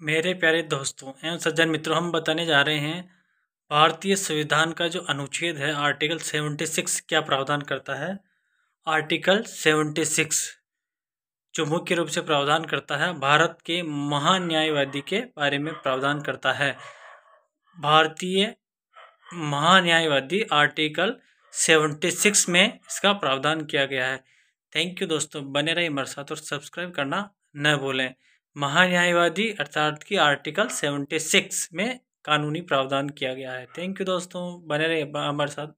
मेरे प्यारे दोस्तों एवं सज्जन मित्रों, हम बताने जा रहे हैं, भारतीय संविधान का जो अनुच्छेद है, आर्टिकल 76 क्या प्रावधान करता है? आर्टिकल 76 जो मुख्य रूप से प्रावधान करता है, भारत के महान्यायवादी के बारे में प्रावधान करता है। भारतीय महान्यायवादी आर्टिकल 76 में इसका प्रावधान किया गया है। थैंक यू दोस्तों, बने रहे हमारे साथ और सब्सक्राइब करना न भूलें। महान्यायवादी अर्थात की आर्टिकल 76 में कानूनी प्रावधान किया गया है। थैंक यू दोस्तों, बने रहे हमारे साथ।